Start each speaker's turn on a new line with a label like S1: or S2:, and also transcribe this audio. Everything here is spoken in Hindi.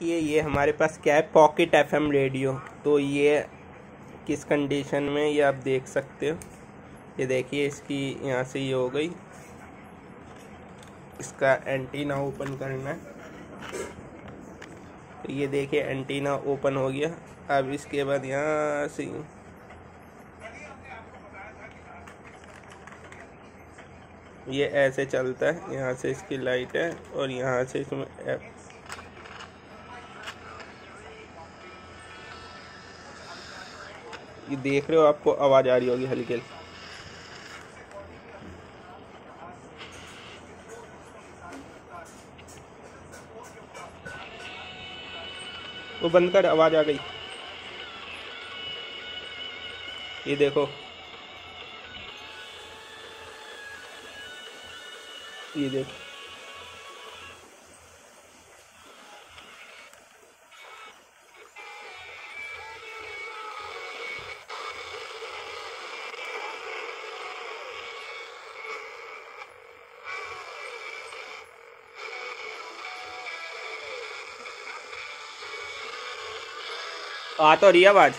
S1: ये ये हमारे पास क्या है? पॉकेट एफएम रेडियो तो ये किस कंडीशन में ये आप देख सकते हो? ये देखिए, इसकी यहाँ से ये हो गई। इसका एंटीना ओपन करना है। तो ये देखिए एंटीना ओपन हो गया। अब इसके बाद यहाँ से ये। ऐसे चलता है। यहाँ से इसकी लाइट है और यहाँ से इसमें ये देख रहे हो आपको आवाज़ आ रही होगी हल्की हल्की। वो बंद कर, आवाज़ आ गई। ये देखो। ये देखो। आ तो रही आवाज़?